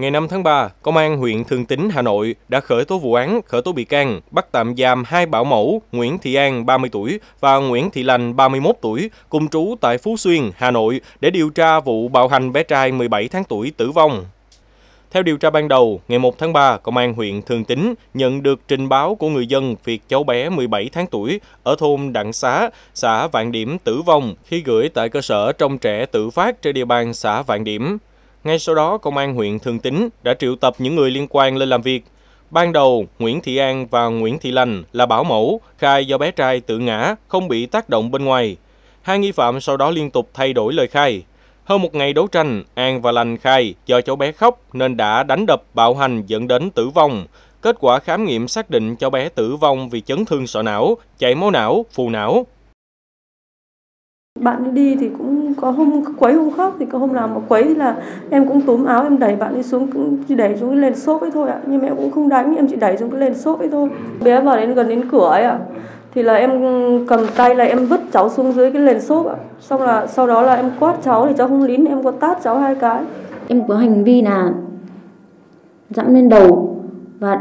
Ngày 5 tháng 3, Công an huyện Thường Tín, Hà Nội đã khởi tố vụ án, khởi tố bị can, bắt tạm giam hai bảo mẫu Nguyễn Thị An, 30 tuổi và Nguyễn Thị Lành, 31 tuổi, cùng trú tại Phú Xuyên, Hà Nội để điều tra vụ bạo hành bé trai 17 tháng tuổi tử vong. Theo điều tra ban đầu, ngày 1 tháng 3, Công an huyện Thường Tín nhận được trình báo của người dân việc cháu bé 17 tháng tuổi ở thôn Đặng Xá, xã Vạn Điểm tử vong khi gửi tại cơ sở trong trẻ tự phát trên địa bàn xã Vạn Điểm. Ngay sau đó, Công an huyện Thường Tín đã triệu tập những người liên quan lên làm việc. Ban đầu, Nguyễn Thị An và Nguyễn Thị Lành là bảo mẫu, khai do bé trai tự ngã, không bị tác động bên ngoài. Hai nghi phạm sau đó liên tục thay đổi lời khai. Hơn một ngày đấu tranh, An và Lành khai do cháu bé khóc nên đã đánh đập bạo hành dẫn đến tử vong. Kết quả khám nghiệm xác định cháu bé tử vong vì chấn thương sọ não, chảy máu não, phù não. Bạn đi thì cũng có hôm quấy hôm khóc thì có hôm nào mà quấy thì là em cũng túm áo em đẩy bạn đi xuống cũng chỉ đẩy xuống cái lên xốp ấy thôi ạ. Nhưng mà em cũng không đánh, em chỉ đẩy xuống cái lên xốp ấy thôi. Bé vào đến gần đến cửa ấy ạ. Thì là em cầm tay là em vứt cháu xuống dưới cái nền xốp ạ. Xong là sau đó là em quát cháu thì cháu không lín, em có tát cháu hai cái. Em có hành vi là dẫm lên đầu và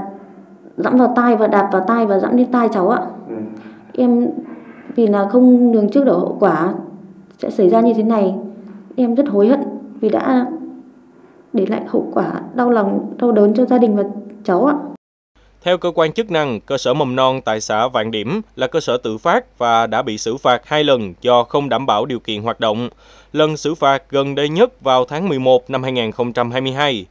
dẫm vào tay và đạp vào tay và dẫm lên tay cháu ạ. Ừ. Em vì là không lường trước được hậu quả sẽ xảy ra như thế này em rất hối hận vì đã để lại hậu quả đau lòng đau đớn cho gia đình và cháu ạ theo cơ quan chức năng, cơ sở mầm non tại xã Vạn Điểm là cơ sở tự phát và đã bị xử phạt hai lần do không đảm bảo điều kiện hoạt động. Lần xử phạt gần đây nhất vào tháng 11 năm 2022.